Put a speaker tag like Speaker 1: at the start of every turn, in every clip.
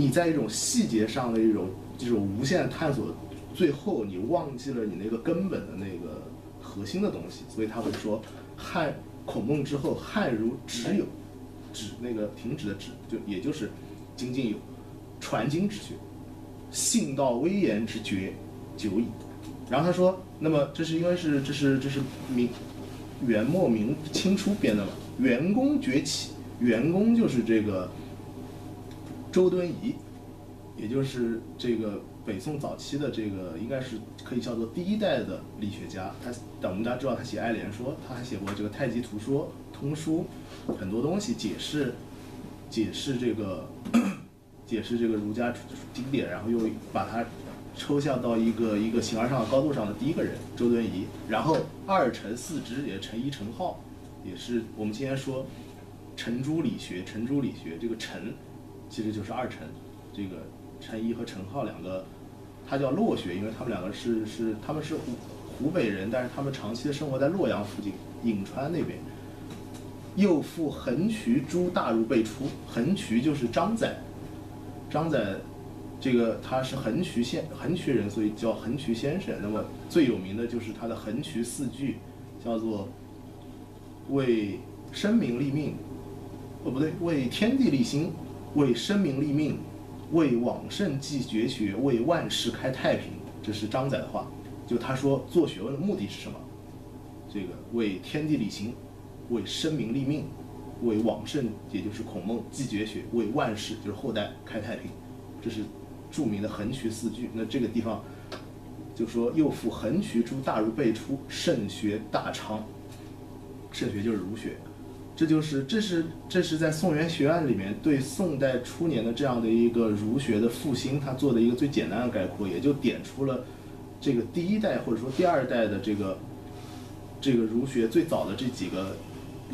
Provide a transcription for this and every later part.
Speaker 1: 你在一种细节上的一种这种无限探索，最后你忘记了你那个根本的那个核心的东西，所以他会说汉孔孟之后，汉儒只有止那个停止的止，就也就是仅仅有传经之学，信道威严之绝久矣。然后他说，那么这是因为是这是这是明元末明清初编的嘛？元功崛起，元功就是这个周敦颐，也就是这个北宋早期的这个应该是可以叫做第一代的理学家。他但我们大家知道他写《爱莲说》，他还写过这个《太极图说》《通书》，很多东西解释解释这个解释这个儒家经典，然后又把它抽象到一个一个形而上的高度上的第一个人周敦颐。然后二陈四之也陈一陈浩，也是我们今天说程朱理学，程朱理学这个程其实就是二陈，这个陈一和陈浩两个，他叫洛学，因为他们两个是是他们是湖湖北人，但是他们长期的生活在洛阳附近颍川那边。又复横渠诸大儒辈出，横渠就是张载，张载这个他是横渠县横渠人，所以叫横渠先生。那么最有名的就是他的横渠四句，叫做为生民立命，哦不对，为天地立心，为生民立命，为往圣继绝学，为万世开太平。这是张载的话，就他说做学问的目的是什么？这个为天地立心，为生民立命，为往圣也就是孔孟继绝学，为万世就是后代开太平。这是著名的横渠四句。那这个地方就说又复横渠诸大儒辈出，圣学大昌。圣学就是儒学，这就是这是这是在宋元学案里面对宋代初年的这样的一个儒学的复兴，他做的一个最简单的概括，也就点出了这个第一代或者说第二代的这个这个儒学最早的这几个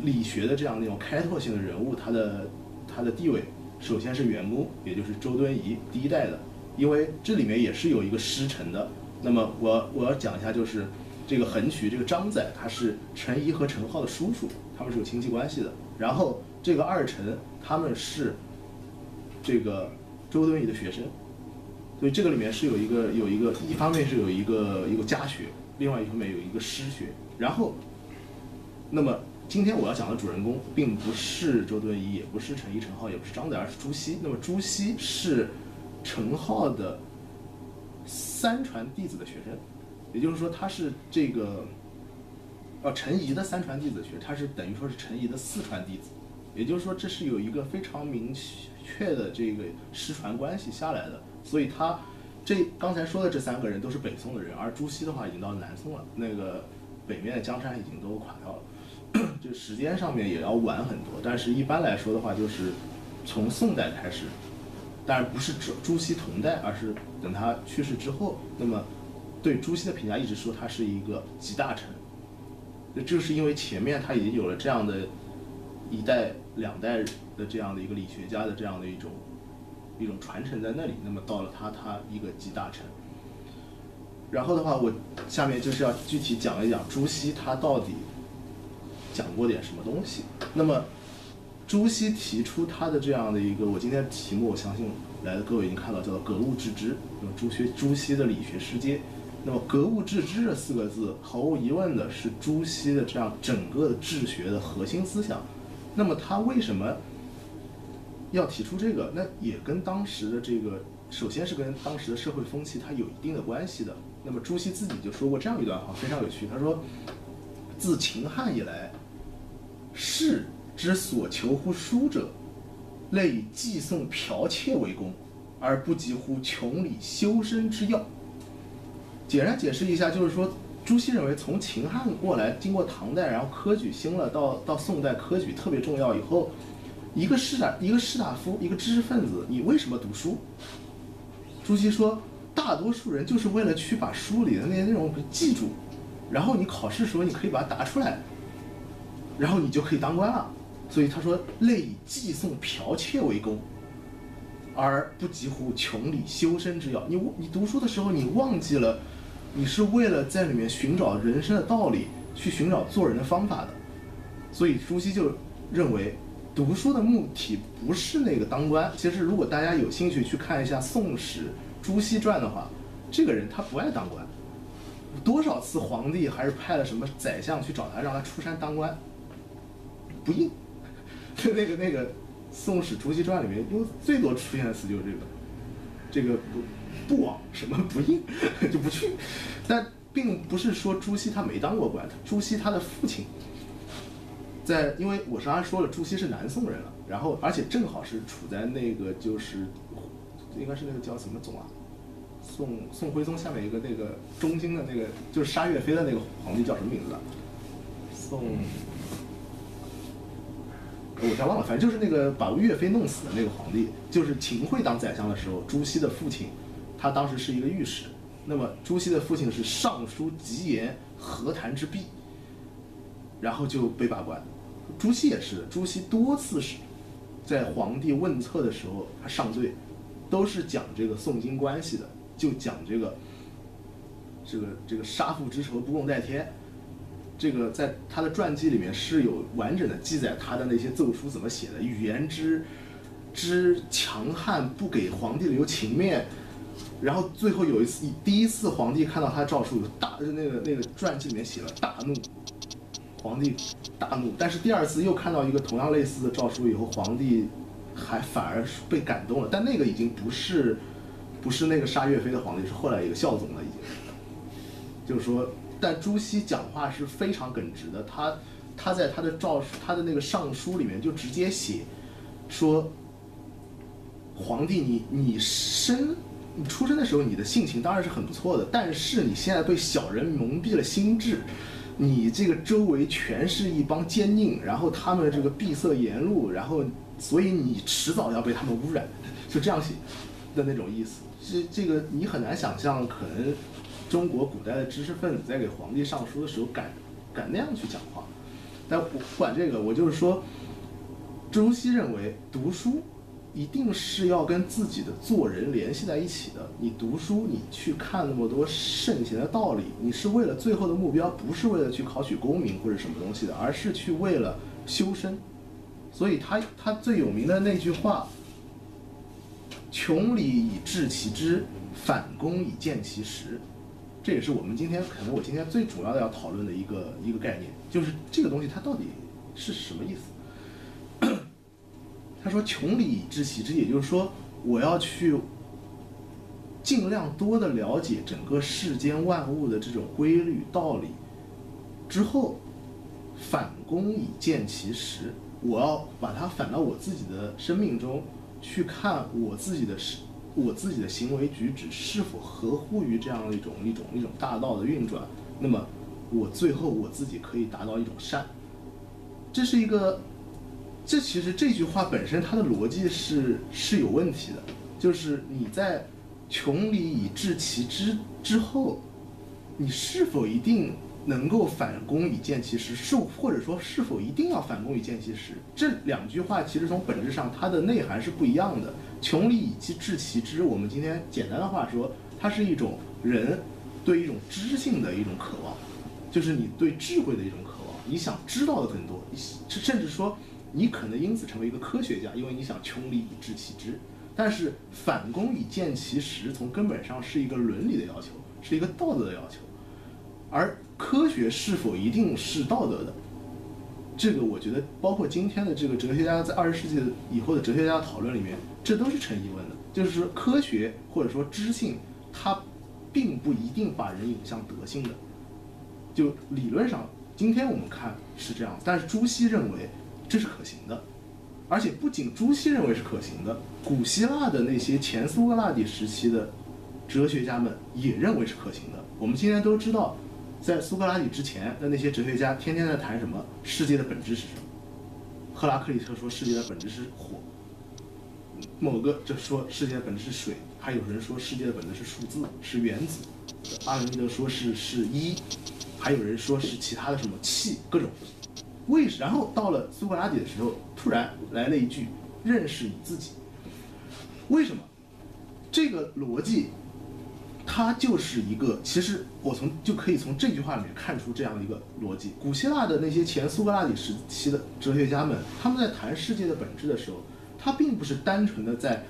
Speaker 1: 理学的这样那种开拓性的人物，他的他的地位，首先是元公，也就是周敦颐第一代的，因为这里面也是有一个师承的。那么我我要讲一下，就是这个横渠这个张载，他是陈颐和陈浩的叔叔，他们是有亲戚关系的。然后这个二陈，他们是这个周敦颐的学生，所以这个里面是有一个有一个，一方面是有一个一个家学，另外一方面有一个师学。然后，那么今天我要讲的主人公，并不是周敦颐，也不是陈颐、陈浩，也不是张载，而是朱熹。那么朱熹是陈浩的三传弟子的学生，也就是说他是这个，哦，陈颐的三传弟子学，他是等于说是陈颐的四传弟子。也就是说，这是有一个非常明确的这个师传关系下来的，所以他这刚才说的这三个人都是北宋的人，而朱熹的话已经到南宋了，那个北面的江山已经都垮掉了，就时间上面也要晚很多。但是一般来说的话，就是从宋代开始，当然不是朱朱熹同代，而是等他去世之后，那么对朱熹的评价一直说他是一个集大成，那就是因为前面他已经有了这样的。一代两代的这样的一个理学家的这样的一种一种传承在那里，那么到了他他一个集大成。然后的话，我下面就是要具体讲一讲朱熹他到底讲过点什么东西。那么朱熹提出他的这样的一个，我今天题目我相信来的各位已经看到，叫做“格物致知”，那么朱学朱熹的理学世界。那么“格物致知”这四个字，毫无疑问的是朱熹的这样整个的治学的核心思想。那么他为什么要提出这个？那也跟当时的这个，首先是跟当时的社会风气它有一定的关系的。那么朱熹自己就说过这样一段话，非常有趣。他说：“自秦汉以来，士之所求乎书者，类以寄送剽窃为功，而不及乎穷理修身之要。”简单解释一下，就是说。朱熹认为，从秦汉过来，经过唐代，然后科举兴了，到到宋代科举特别重要以后，一个士大一个士大夫，一个知识分子，你为什么读书？朱熹说，大多数人就是为了去把书里的那些内容记住，然后你考试时候你可以把它答出来，然后你就可以当官了。所以他说，类以寄送剽窃为功，而不及乎穷理修身之要。你你读书的时候，你忘记了。你是为了在里面寻找人生的道理，去寻找做人的方法的，所以朱熹就认为，读书的目的不是那个当官。其实，如果大家有兴趣去看一下《宋史·朱熹传》的话，这个人他不爱当官，多少次皇帝还是派了什么宰相去找他，让他出山当官，不应。就 那个那个《宋史·朱熹传》里面用最多出现的词就是这个，这个不不往什么不应 就不去，但并不是说朱熹他没当过官，朱熹他的父亲。在，因为我刚才说了，朱熹是南宋人了，然后而且正好是处在那个就是，应该是那个叫什么总啊？宋宋徽宗下面一个那个中兴的那个就是杀岳飞的那个皇帝叫什么名字啊？宋，我才忘了，反正就是那个把岳飞弄死的那个皇帝，就是秦桧当宰相的时候，朱熹的父亲，他当时是一个御史，那么朱熹的父亲是尚书吉言和谈之弊，然后就被罢官。朱熹也是，朱熹多次是在皇帝问策的时候，他上对，都是讲这个宋金关系的，就讲这个，这个这个杀父之仇不共戴天，这个在他的传记里面是有完整的记载他的那些奏书怎么写的，语言之之强悍，不给皇帝留情面，然后最后有一次第一次皇帝看到他的诏书，大那个那个传记里面写了大怒。皇帝大怒，但是第二次又看到一个同样类似的诏书以后，皇帝还反而被感动了。但那个已经不是，不是那个杀岳飞的皇帝，是后来一个孝宗了，已经。就是说，但朱熹讲话是非常耿直的，他他在他的诏书，他的那个上书里面就直接写，说，皇帝你你身你出生的时候你的性情当然是很不错的，但是你现在被小人蒙蔽了心智。你这个周围全是一帮奸佞，然后他们这个闭塞言路，然后所以你迟早要被他们污染，就这样写的那种意思。这这个你很难想象，可能中国古代的知识分子在给皇帝上书的时候敢敢那样去讲话。但不管这个，我就是说，朱熹认为读书。一定是要跟自己的做人联系在一起的。你读书，你去看那么多圣贤的道理，你是为了最后的目标，不是为了去考取功名或者什么东西的，而是去为了修身。所以他他最有名的那句话：“穷理以治其知，反躬以见其实。”这也是我们今天可能我今天最主要的要讨论的一个一个概念，就是这个东西它到底是什么意思。他说：“穷理以知其知，也就是说，我要去尽量多的了解整个世间万物的这种规律道理，之后反攻以见其实。我要把它反到我自己的生命中去看，我自己的是我自己的行为举止是否合乎于这样一种一种一种大道的运转。那么，我最后我自己可以达到一种善。这是一个。”这其实这句话本身它的逻辑是是有问题的，就是你在穷理以治其知之后，你是否一定能够反攻以见其实，是或者说是否一定要反攻以见其实？这两句话其实从本质上它的内涵是不一样的。穷理以治其知，我们今天简单的话说，它是一种人对一种知性的一种渴望，就是你对智慧的一种渴望，你想知道的更多，甚至说。你可能因此成为一个科学家，因为你想穷理以治其知。但是反躬以见其实，从根本上是一个伦理的要求，是一个道德的要求。而科学是否一定是道德的？这个我觉得，包括今天的这个哲学家在二十世纪以后的哲学家讨论里面，这都是成疑问的。就是说，科学或者说知性，它并不一定把人引向德性的。就理论上，今天我们看是这样，但是朱熹认为。这是可行的，而且不仅朱熹认为是可行的，古希腊的那些前苏格拉底时期的哲学家们也认为是可行的。我们今天都知道，在苏格拉底之前的那些哲学家天天在谈什么？世界的本质是什么？赫拉克利特说世界的本质是火，某个就说世界的本质是水，还有人说世界的本质是数字，是原子。阿伦尼德说是是一，还有人说是其他的什么气，各种。为然后到了苏格拉底的时候，突然来了一句“认识你自己”。为什么？这个逻辑它就是一个，其实我从就可以从这句话里面看出这样的一个逻辑。古希腊的那些前苏格拉底时期的哲学家们，他们在谈世界的本质的时候，他并不是单纯的在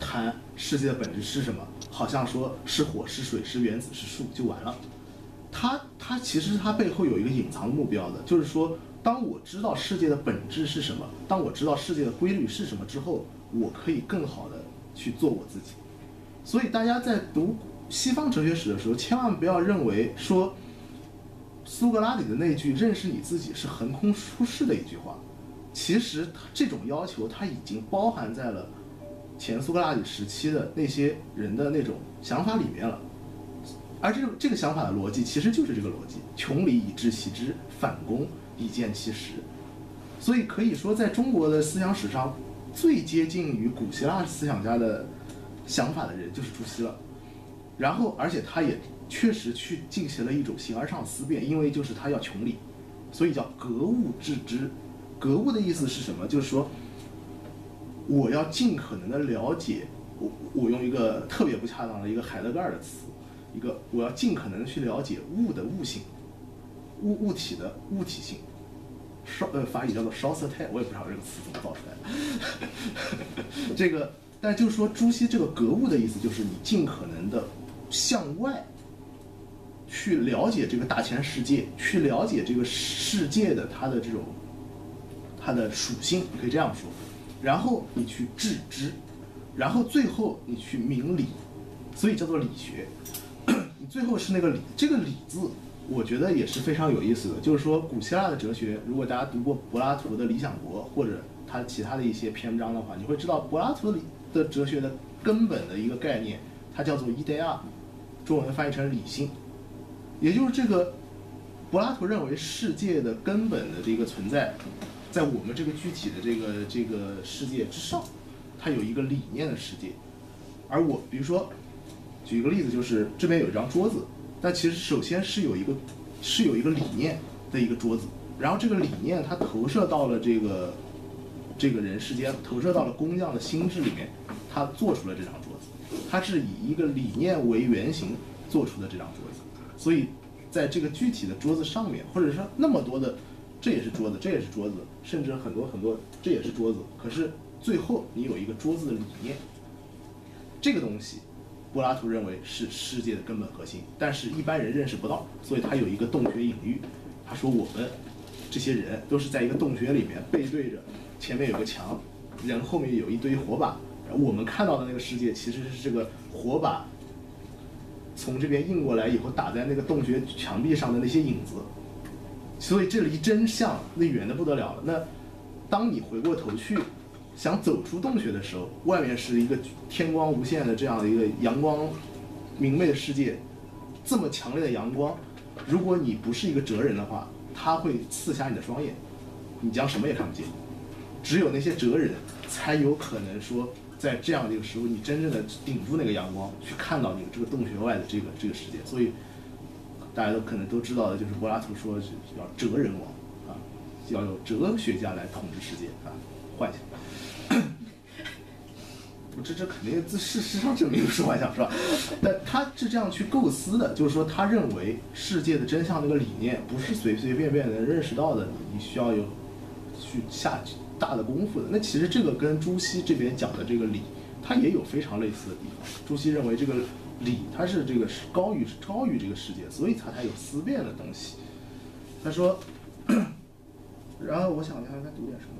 Speaker 1: 谈世界的本质是什么，好像说是火是水是原子是树就完了。他他其实他背后有一个隐藏的目标的，就是说，当我知道世界的本质是什么，当我知道世界的规律是什么之后，我可以更好的去做我自己。所以大家在读西方哲学史的时候，千万不要认为说苏格拉底的那句“认识你自己”是横空出世的一句话。其实这种要求它已经包含在了前苏格拉底时期的那些人的那种想法里面了。而这个这个想法的逻辑其实就是这个逻辑：穷理以知其知，反躬以见其实。所以可以说，在中国的思想史上，最接近于古希腊思想家的想法的人就是朱熹了。然后，而且他也确实去进行了一种形而上思辨，因为就是他要穷理，所以叫格物致知。格物的意思是什么？就是说，我要尽可能的了解，我我用一个特别不恰当的一个海德格尔的词。一个，我要尽可能去了解物的物性，物物体的物体性，烧呃法语叫做烧色态，我也不知道这个词怎么造出来的。这个，但就是说朱熹这个格物的意思，就是你尽可能的向外去了解这个大千世界，去了解这个世界的它的这种它的属性，你可以这样说，然后你去致知，然后最后你去明理，所以叫做理学。你最后是那个理，这个理字，我觉得也是非常有意思的。就是说，古希腊的哲学，如果大家读过柏拉图的《理想国》或者他其他的一些篇章的话，你会知道柏拉图的哲学的根本的一个概念，它叫做 “idea”，中文翻译成理性。也就是这个，柏拉图认为世界的根本的这个存在，在我们这个具体的这个这个世界之上，它有一个理念的世界。而我，比如说。举一个例子，就是这边有一张桌子，但其实首先是有一个是有一个理念的一个桌子，然后这个理念它投射到了这个这个人世间，投射到了工匠的心智里面，他做出了这张桌子，他是以一个理念为原型做出的这张桌子，所以在这个具体的桌子上面，或者说那么多的，这也是桌子，这也是桌子，甚至很多很多这也是桌子，可是最后你有一个桌子的理念，这个东西。柏拉图认为是世界的根本核心，但是一般人认识不到，所以他有一个洞穴隐喻。他说我们这些人都是在一个洞穴里面，背对着前面有个墙，人后面有一堆火把，我们看到的那个世界其实是这个火把从这边映过来以后打在那个洞穴墙壁上的那些影子，所以这离真相那远的不得了了。那当你回过头去。想走出洞穴的时候，外面是一个天光无限的这样的一个阳光明媚的世界，这么强烈的阳光，如果你不是一个哲人的话，它会刺瞎你的双眼，你将什么也看不见。只有那些哲人才有可能说，在这样的一个时候，你真正的顶住那个阳光，去看到你这个洞穴外的这个这个世界。所以，大家都可能都知道的，就是柏拉图说是要哲人王啊，要有哲学家来统治世界啊，幻想。这这肯定自事实上证明是幻想是吧？但他是这样去构思的，就是说他认为世界的真相那个理念不是随随便便能认识到的，你需要有去下大的功夫的。那其实这个跟朱熹这边讲的这个理，它也有非常类似的地方。朱熹认为这个理它是这个是高于高于这个世界，所以它才有思辨的东西。他说，然后我想一下应该读点什么。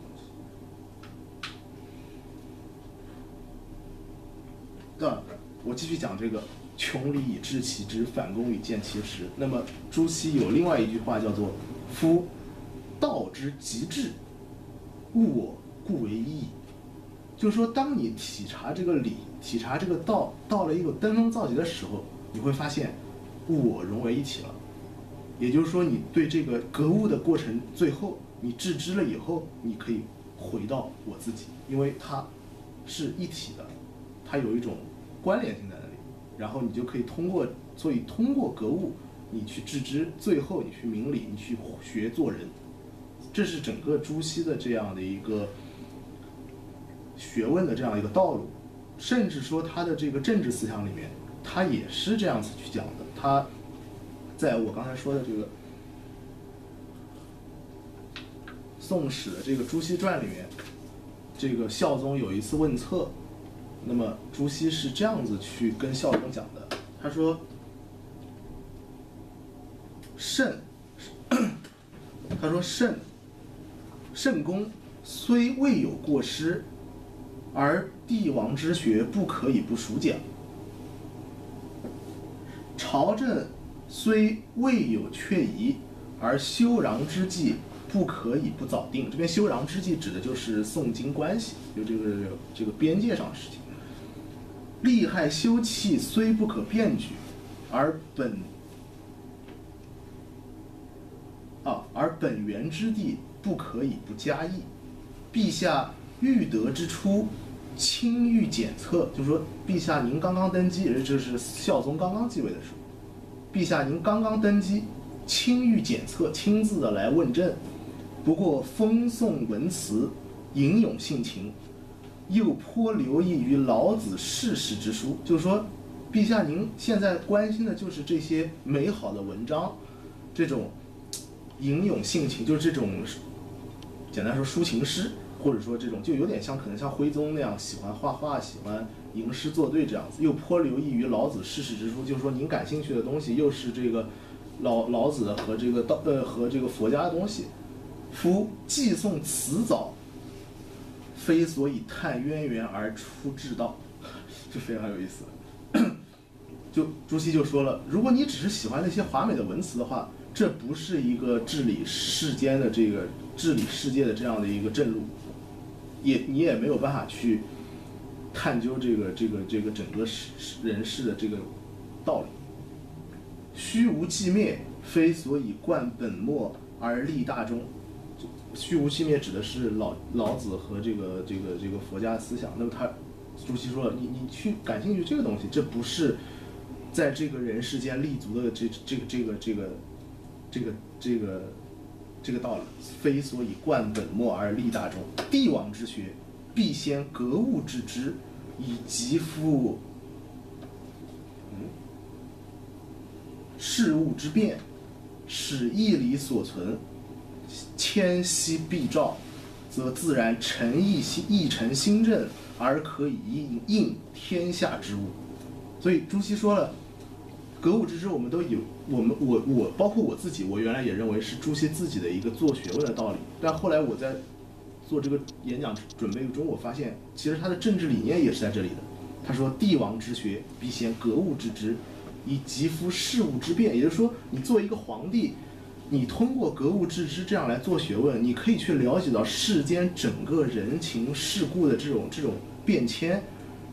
Speaker 1: 我继续讲这个“穷理以治其知，反躬以见其实”。那么朱熹有另外一句话叫做“夫道之极致，物我故为一”。就是说，当你体察这个理，体察这个道，到了一个登峰造极的时候，你会发现物我融为一体了。也就是说，你对这个格物的过程，最后你致知了以后，你可以回到我自己，因为它是一体的，它有一种。关联性在那里，然后你就可以通过，所以通过格物，你去致知，最后你去明理，你去学做人，这是整个朱熹的这样的一个学问的这样一个道路，甚至说他的这个政治思想里面，他也是这样子去讲的。他在我刚才说的这个《宋史》的这个《朱熹传》里面，这个孝宗有一次问策，那么朱熹是这样子去跟孝宗讲的，他说：“慎，他说慎，慎公虽未有过失，而帝王之学不可以不熟讲。朝政虽未有确疑，而修攘之际不可以不早定。这边修攘之际指的就是宋金关系，就这个这个边界上的事情。利害休戚虽不可辩举，而本啊，而本源之地不可以不加议。陛下欲得之初，亲欲检测，就是说，陛下您刚刚登基，也就是孝宗刚刚继位的时候，陛下您刚刚登基，亲欲检测，亲自的来问政。不过风颂文辞，吟咏性情，又颇留意于老子世事之书，就是说，陛下您现在关心的就是这些美好的文章，这种吟咏性情，就是这种简单说抒情诗，或者说这种就有点像可能像徽宗那样喜欢画画、喜欢吟诗作对这样子，又颇留意于老子世事之书，就是说您感兴趣的东西又是这个老老子和这个道呃和这个佛家的东西。夫寄送辞藻，非所以探渊源而出至道，就非常有意思。就朱熹就说了，如果你只是喜欢那些华美的文辞的话，这不是一个治理世间的这个治理世界的这样的一个正路，也你也没有办法去探究这个这个这个整个世人世的这个道理。虚无寂灭，非所以贯本末而立大中。虚无寂灭指的是老老子和这个这个这个佛家思想。那么他，朱熹说了，你你去感兴趣这个东西，这不是在这个人世间立足的这这个这个这个这个这个这个道理。非所以贯本末而立大中。帝王之学，必先格物致知，以极夫嗯事物之变，使义理所存。谦息必照，则自然诚意心意诚心正，而可以应应天下之物。所以朱熹说了，格物致知，我们都有，我们我我包括我自己，我原来也认为是朱熹自己的一个做学问的道理。但后来我在做这个演讲准备中，我发现其实他的政治理念也是在这里的。他说：“帝王之学，必先格物致知，以极夫事物之变。”也就是说，你作为一个皇帝。你通过格物致知这样来做学问，你可以去了解到世间整个人情世故的这种这种变迁，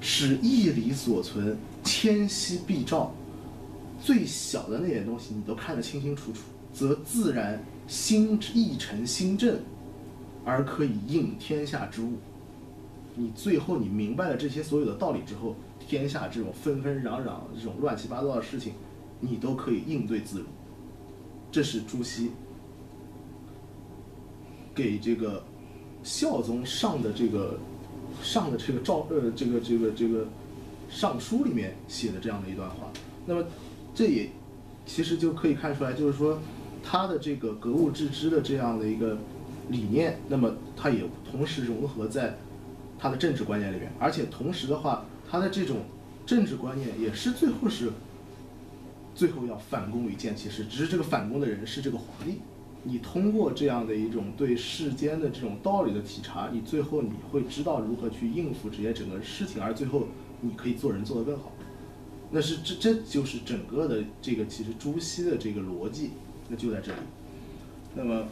Speaker 1: 使义理所存，谦息必照，最小的那点东西你都看得清清楚楚，则自然心意诚心正，而可以应天下之物。你最后你明白了这些所有的道理之后，天下这种纷纷攘攘这种乱七八糟的事情，你都可以应对自如。这是朱熹给这个孝宗上的这个上的这个诏呃这个这个这个上书里面写的这样的一段话。那么这也其实就可以看出来，就是说他的这个格物致知的这样的一个理念，那么他也同时融合在他的政治观念里面，而且同时的话，他的这种政治观念也是最后是。最后要反攻于剑其实只是这个反攻的人是这个皇帝。你通过这样的一种对世间的这种道理的体察，你最后你会知道如何去应付这些整个事情，而最后你可以做人做得更好。那是这这就是整个的这个其实朱熹的这个逻辑，那就在这里。那么，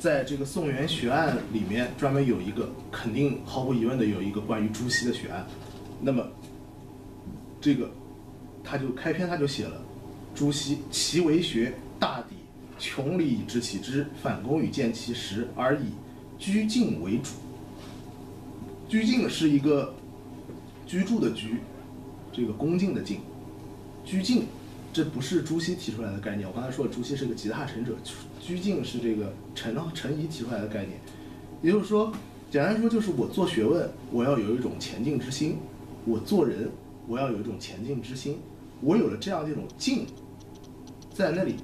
Speaker 1: 在这个宋元学案里面，专门有一个肯定毫无疑问的有一个关于朱熹的学案。那么，这个。他就开篇他就写了，朱熹其为学大抵穷理以知其知，反躬与见其实，而以居静为主。居静是一个居住的居，这个恭敬的敬。居静，这不是朱熹提出来的概念。我刚才说，朱熹是个集大成者，居静是这个陈陈颐提出来的概念。也就是说，简单说就是我做学问，我要有一种前进之心；我做人。我要有一种前进之心。我有了这样的一种敬，在那里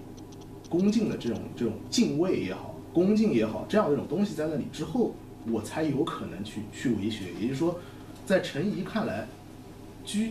Speaker 1: 恭敬的这种这种敬畏也好，恭敬也好，这样的一种东西在那里之后，我才有可能去去为学。也就是说，在陈怡看来，居。